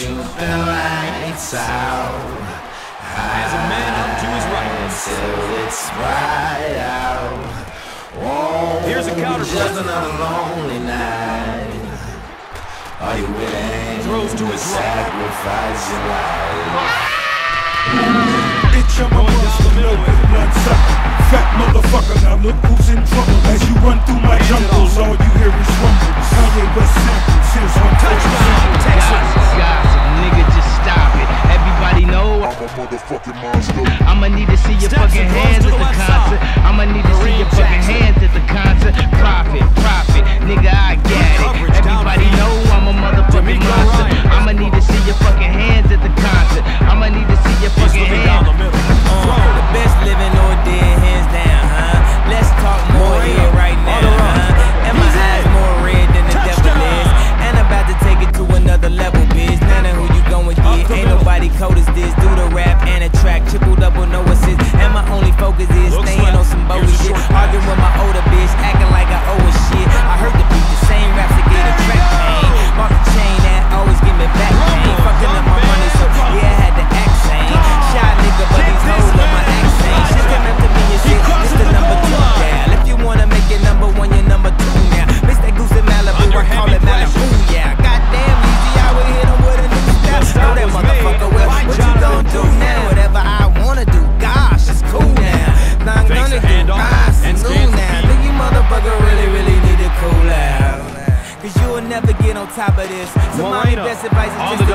shoot the lights out. As a man up to his right. Until it's bright out. Oh, Here's a counter Just press. another lonely night. Are you willing Throws to his right. sacrifice your life? Bitch, I'm a monster, no good nuts up. Fat motherfucker, now look who's in trouble. As you run through my jungles, all you hear is rumbles. Kanye West samples, here's one touchdown. Gossip,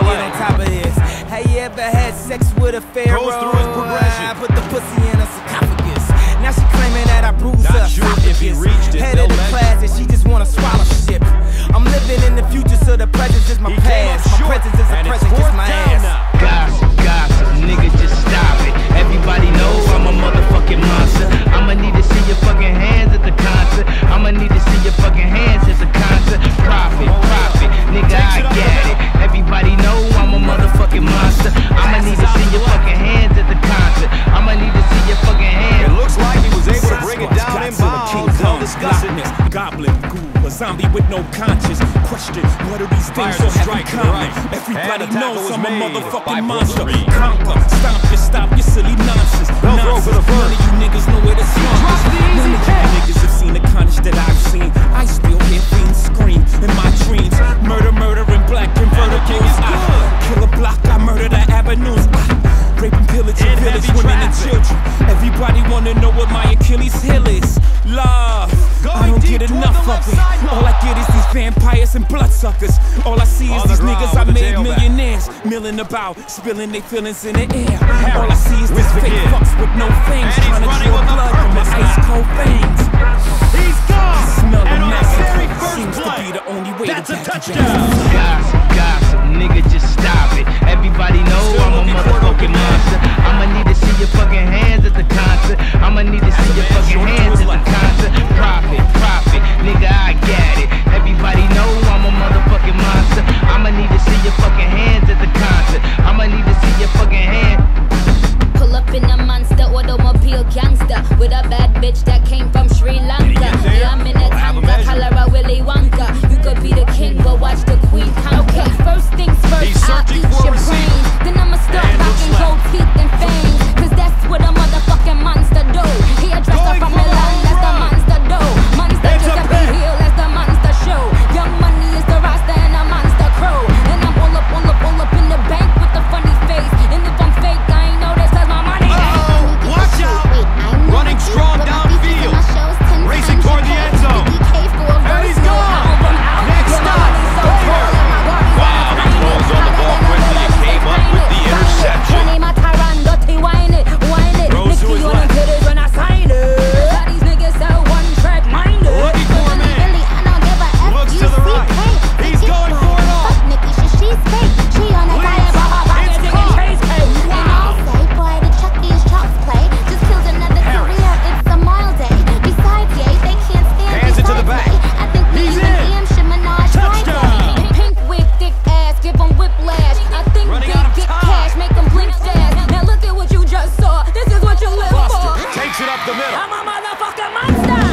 get on top of this. Have you ever had sex with a pharaoh? Goes through his progression. I put the pussy in a sarcophagus. Now she claiming that I bruised Not her sure if he esophagus. reached it, Head they'll of the measure. class and she just wanna swallow shit. I'm living in the future, so the present is my He came up past. My short, presence is a and present, just my down ass. now. Gossip, gossip, nigga, just stop it. Everybody know I'm a motherfucking monster. I'ma need to see your fucking hands zombie with no conscience. Question, what do these things all have in strike to the common? right. Everybody And knows I'm a motherfucking monster. Conquer, stomp your, stop your silly nonsense. They'll throw for the Nonsense. None of you niggas know where the slump Drop is. the easy None of you niggas have seen the carnage that I've seen. I still hear fiends scream in my dreams. Murder, murder in black convertibles. I kill a block, I murder the avenues. I rape and pillage In village women and children. Everybody wanna know what my Achilles heel is. Love. I don't get enough of left it. All I get is these vampires and bloodsuckers. All I see is these niggas I made millionaires. Milling about, spilling their feelings in the air. All I see is with these fake kid. fucks with no fangs. Trying to draw blood from my ice cold veins. He's gone. Smell the and the massacre. very first Seems to be the only way that's to a back you touchdown. Gossip, gossip, nigga, just stop it. Everybody know I'm a looking for an motherfucking monster. I'ma need to see your fucking hands at the concert. I'ma need to see your fucking hands at the left monster. Profit, profit, nigga, I got it. Everybody know I'm a motherfucking monster. I'ma need to see your fucking hands at the concert. I'ma need to see your fucking hand. Pull up in a monster automobile gangster with a bad bitch that came from Sri Lanka. Yeah, I'm in a Tonka, color a Willy Wonka. You could be the king, but watch the queen conquer. Okay, first things first, I'll eat your brain. Then I'ma start rocking gold teeth and fangs. I'm a motherfucking monster!